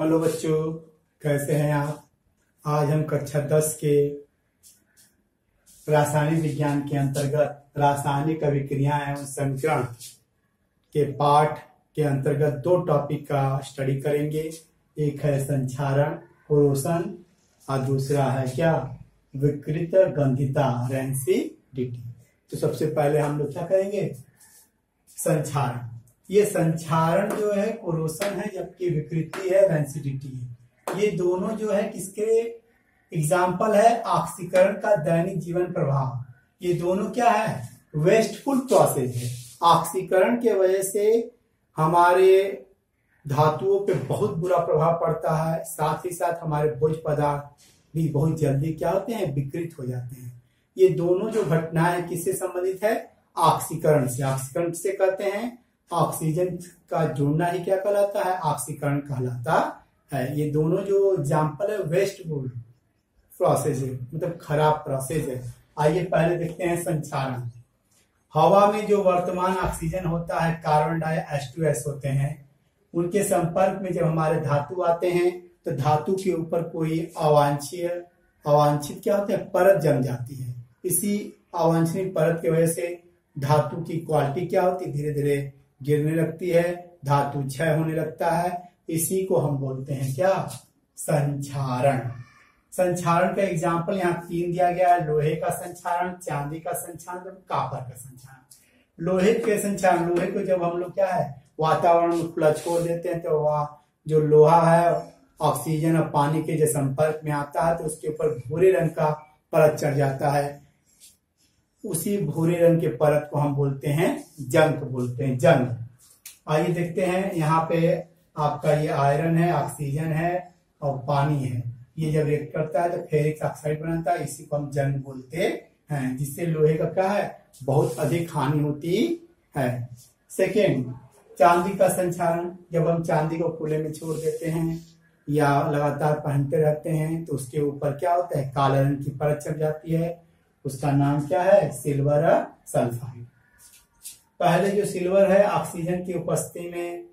Hello बच्चों, कैसे हैं आप? आज हम कक्षा दस के रासायनिक विज्ञान के अंतर्गत रासायनिक अभिक्रिया एवं समीकरण के पाठ के अंतर्गत दो टॉपिक का स्टडी करेंगे। एक है संचारण कोरोसन और दूसरा है क्या? विकृत गंधिता रेंसिडिटी तो सबसे पहले हम लोग क्या करेंगे? संचारण ये संचारण जो है कोरोसन है, जबकि विकृति है रेंसिडिटी है। ये दोनों जो है किसके एग्ज़ाम्पल है? ऑक्सीकरण का दैनिक जीवन प्रभाव ये दोनों क्या है? वेस्टफुल प्रोसेस है। ऑक्सीकरण के वजह से हमारे धातुओं पे बहुत बुरा प्रभाव पड़ता है। साथ ही साथ हमारे भोज पदार्थ भी बहुत जल्दी क्या होते हैं? विकृत हो जाते हैं। ये दोनों जो घटनाएँ किससे संबंधित है? ऑक्सीकरण से। ऑक्सीकरण से कहते हैं ऑक्सीजन का जुड़ना ही क्या कहलाता है? ऑक्सीकरण कहलाता है। ये दोनों जो एग्ज़ाम्पल है वेस्ट प्रोसेस है मतलब खराब प्रोसेस है। आइए पहले देखते हैं संचारण हवा में जो वर्तमान ऑक्सीजन होता है कार्बन डाइएस होते हैं। उनके संपर्क में जब हमारे धातु आते हैं तो धातु के ऊपर कोई अवांछीय, अवांछित क्या होते हैं? परत जम जाती है। इसी अवांछनीय परत की वजह से धातु की क्वालिटी क्या होती है? धीरे धीरे गिरने लगती है, धातु क्षय होने लगता है। इसी को हम बोलते हैं क्या? संचारण संचारण का एग्ज़ाम्पल यहाँ तीन दिया गया है। लोहे का संचारण चांदी का संचारण और कापर का संचारण लोहे के संचारण लोहे को जब हम लोग क्या है? वातावरण में खुला छोड़ देते हैं तो वह जो लोहा है ऑक्सीजन और पानी के जो संपर्क में आता है तो उसके ऊपर भूरे रंग का परत चढ़ जाता है। उसी भूरे रंग के परत को हम बोलते हैं जंक, बोलते हैं जंग। आइए देखते हैं, यहाँ पे आपका ये आयरन है, ऑक्सीजन है और पानी है। ये जब रिएक्ट करता है तो फेरिक ऑक्साइड बनाता है, इसी को हम जंग बोलते हैं, जिससे लोहे का क्या है? बहुत अधिक हानि होती है। सेकेंड चांदी का संचारण जब हम चांदी को खुले में छोड़ देते हैं या लगातार पहनते रहते हैं तो उसके ऊपर क्या होता है? काला रंग की परत चढ़ जाती है। उसका नाम क्या है? Silver sulphide. पहले जो सिल्वर है, ऑक्सीजन की उपस्थिति में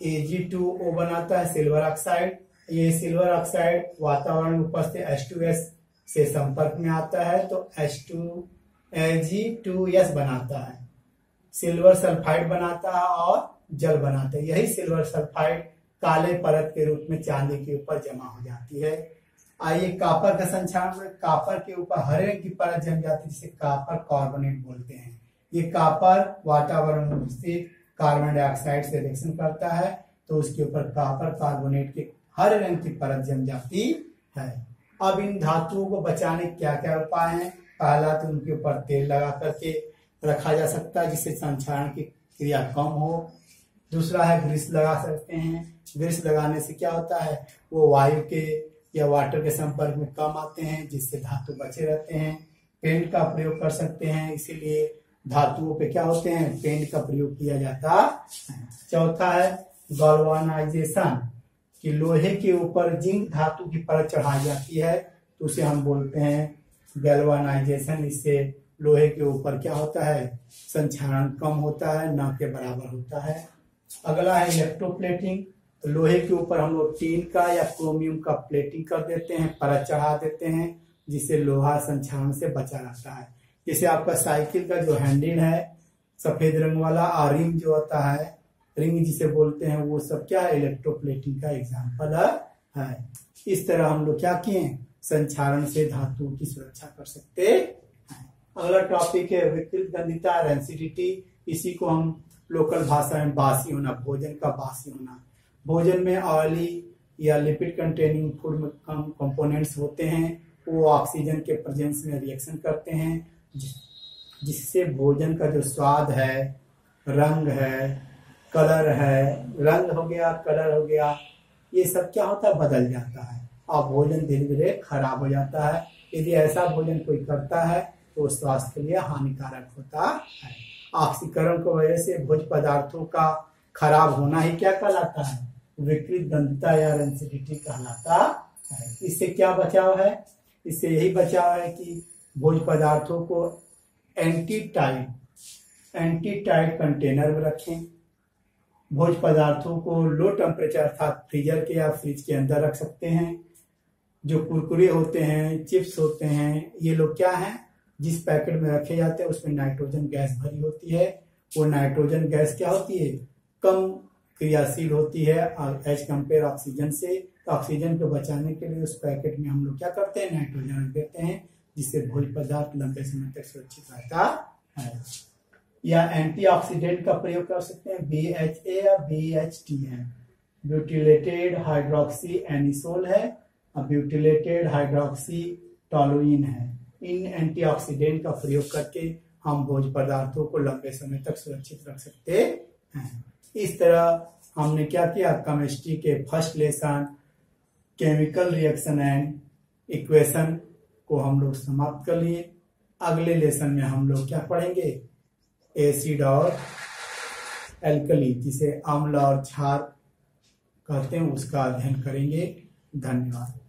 Ag2O बनाता है सिल्वर ऑक्साइड। ये सिल्वर ऑक्साइड वातावरण उपस्थित H2S से संपर्क में आता है तो H2 Ag2S बनाता है। सिल्वर सल्फाइड बनाता है और जल बनाता है। यही सिल्वर सल्फाइड काले परत के रूप में चांदी के ऊपर जमा हो जाती है। आइए कापर का में, कापर के ऊपर हरे रंग की परत जम जाती है जिसे कापर कार्बोनेट बोलते हैं। ये कापर वातावरण स्थित कार्बन डाइऑक्साइड से रिएक्शन करता है तो उसके ऊपर कापर कार्बोनेट के हरे रंग की परत जम जाती है। अब इन धातुओं को बचाने क्या क्या उपाय हैं? पहला तो उनके ऊपर तेल लगा करके रखा जा सकता है, जिससे संचारण की क्रिया कम हो। दूसरा है ग्रीस लगा सकते हैं। ग्रीस लगाने से क्या होता है? वो वायु के या वाटर के संपर्क में कम आते हैं, जिससे धातु बचे रहते हैं। पेंट का प्रयोग कर सकते हैं, इसीलिए धातुओं पे क्या होते हैं? पेंट का प्रयोग किया जाता है। चौथा है गॉल्वानाइजेशन कि लोहे के ऊपर जिंक धातु की परत चढ़ाई जाती है तो उसे हम बोलते हैं गैल्वानाइजेशन इससे लोहे के ऊपर क्या होता है? संचारण कम होता है, न के बराबर होता है। अगला है इलेक्ट्रोप्लेटिंग लोहे के ऊपर हम लोग टीन का या क्रोमियम का प्लेटिंग कर देते हैं, परत चढ़ा देते हैं, जिससे लोहा संचारण से बचा रहता है। जैसे आपका साइकिल का जो हैंडल है, सफ़ेद रंग वाला, और रिंग जो होता है, रिंग जिसे बोलते हैं, वो सब क्या है? इलेक्ट्रोप्लेटिंग का एग्ज़ाम्पल है। इस तरह हम लोग क्या किए संचारण से धातुओं की सुरक्षा कर सकते हैं। अगला टॉपिक है विकृत गंधिता रेंसिडिटी इसी को हम लोकल भाषा में बासी होना, भोजन का बासी होना। भोजन में ऑयली या लिपिड कंटेनिंग फ़ूड में कम कंपोनेंट्स होते हैं, वो ऑक्सीजन के प्रेजेंस में रिएक्शन करते हैं जिससे भोजन का जो स्वाद है, रंग है कलर है, रंग हो गया कलर हो गया, ये सब क्या होता है? बदल जाता है। और भोजन धीरे धीरे खराब हो जाता है। यदि ऐसा भोजन कोई करता है तो स्वास्थ्य के लिए हानिकारक होता है। ऑक्सीकरण की वजह से भोज पदार्थों का खराब होना ही क्या कहलाता है? विकृत दंता या रेंसिडिटी कहलाता है। इससे क्या बचाव है? इससे यही बचाव है कि भोज पदार्थों को anti tight anti tight container में रखें। भोज पदार्थों को लो टेम्परेचर अर्थात फ्रीजर के या फ्रिज के अंदर रख सकते हैं। जो कुरकुरे होते हैं चिप्स होते हैं, ये लोग क्या हैं? जिस पैकेट में रखे जाते हैं, उसमें नाइट्रोजन गैस भरी होती है। वो नाइट्रोजन गैस क्या होती है? कम क्रियाशील होती है एज कंपेयर ऑक्सीजन से तो ऑक्सीजन को बचाने के लिए उस पैकेट में हम लोग क्या करते हैं? नाइट्रोजन रख देते हैं, जिससे भोज पदार्थ लंबे समय तक सुरक्षित रहता है। या एंटीऑक्सीडेंट का प्रयोग कर सकते हैं बी एच ए या बी एच टी है ब्यूटिलेटेड हाइड्रोक्सी एनिसोल है, और ब्यूटिलेटेड हाइड्रोक्सी टॉलोइन है। इन एंटीऑक्सीडेंट का प्रयोग करके हम भोज पदार्थों को लंबे समय तक सुरक्षित रख सकते हैं। इस तरह हमने क्या किया? केमिस्ट्री के first lesson chemical reaction and equation को हम लोग समाप्त कर लिए। अगले लेसन में हम लोग क्या पढ़ेंगे? एसिड और एल्कली जिसे अम्ल और क्षार कहते हैं, उसका अध्ययन करेंगे। धन्यवाद।